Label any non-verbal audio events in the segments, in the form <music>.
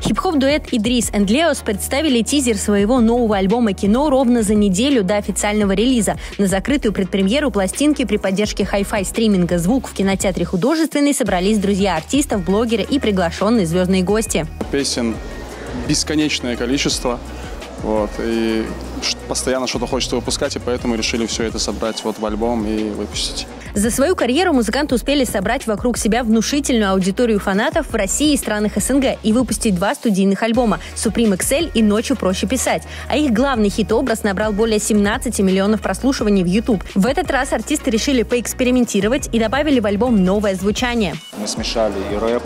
Хип-хоп-дуэт Идрис и Леос представили тизер своего нового альбома «Кино» ровно за неделю до официального релиза. На закрытую предпремьеру пластинки при поддержке хай-фай стриминга «Звук» в кинотеатре «Художественный» собрались друзья артистов, блогеры и приглашенные звездные гости. Песен бесконечное количество. Вот, и постоянно что-то хочется выпускать, и поэтому решили все это собрать вот в альбом и выпустить. За свою карьеру музыканты успели собрать вокруг себя внушительную аудиторию фанатов в России и странах СНГ и выпустить два студийных альбома «Supreme XL» и «Ночью проще писать». А их главный хит "Образ" набрал более 17 миллионов прослушиваний в YouTube. В этот раз артисты решили поэкспериментировать и добавили в альбом новое звучание. Мы смешали и рэп,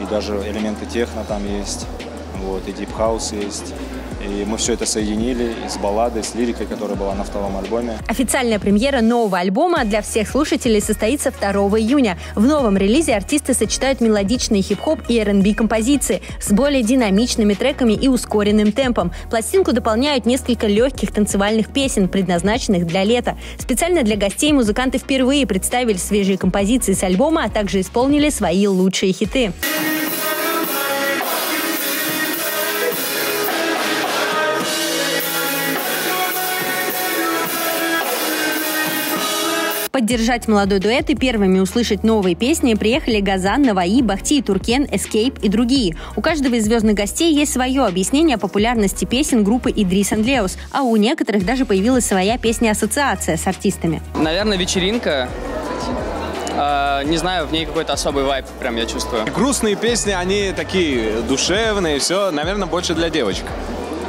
и даже элементы техно там есть, вот, и дип-хаус есть. И мы все это соединили с балладой, с лирикой, которая была на втором альбоме. Официальная премьера нового альбома для всех слушателей состоится 2 июня. В новом релизе артисты сочетают мелодичный хип-хоп и R&B композиции с более динамичными треками и ускоренным темпом. Пластинку дополняют несколько легких танцевальных песен, предназначенных для лета. Специально для гостей музыканты впервые представили свежие композиции с альбома, а также исполнили свои лучшие хиты. Поддержать молодой дуэт и первыми услышать новые песни приехали Газан, Наваи, Бахти, Туркен, Escape и другие. У каждого из звездных гостей есть свое объяснение популярности песен группы Идрис Леос, а у некоторых даже появилась своя песня-ассоциация с артистами. Наверное, вечеринка, Uh, не знаю, в ней какой-то особый вайп, прям я чувствую. Грустные песни, они такие душевные, все, наверное, больше для девочек.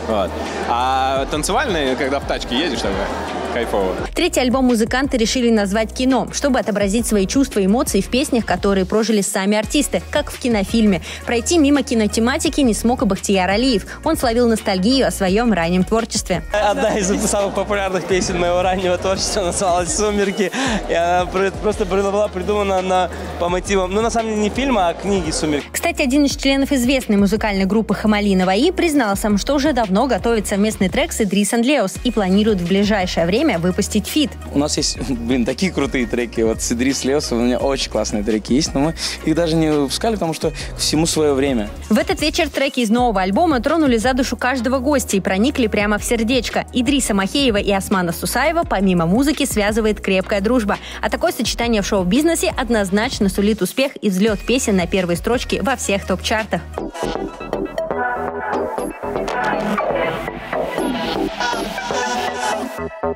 Вот. А танцевальные, когда в тачке едешь, такое кайфово. Третий альбом музыканты решили назвать «Кино», чтобы отобразить свои чувства и эмоции в песнях, которые прожили сами артисты, как в кинофильме. Пройти мимо кинотематики не смог и Бахтияр Алиев. Он словил ностальгию о своем раннем творчестве. Одна из самых популярных песен моего раннего творчества называлась «Сумерки». И она просто была придумана на, по мотивам, ну, на самом деле, не фильма, а книги «Сумерки». Кстати, один из членов известной музыкальной группы «HammAli & Navai» признался, что уже давно готовит совместный трек с Idris & Leos и планирует в ближайшее время время выпустить фит. У нас есть, <laughs> блин, такие крутые треки. Вот с Idris & Leos'ом у меня очень классные треки есть, но мы их даже не выпускали, потому что всему свое время. В этот вечер треки из нового альбома тронули за душу каждого гостя и проникли прямо в сердечко. Идриса Махеева и Османа Сусаева помимо музыки связывает крепкая дружба. А такое сочетание в шоу-бизнесе однозначно сулит успех и взлет песен на первой строчке во всех топ-чартах. Thank you.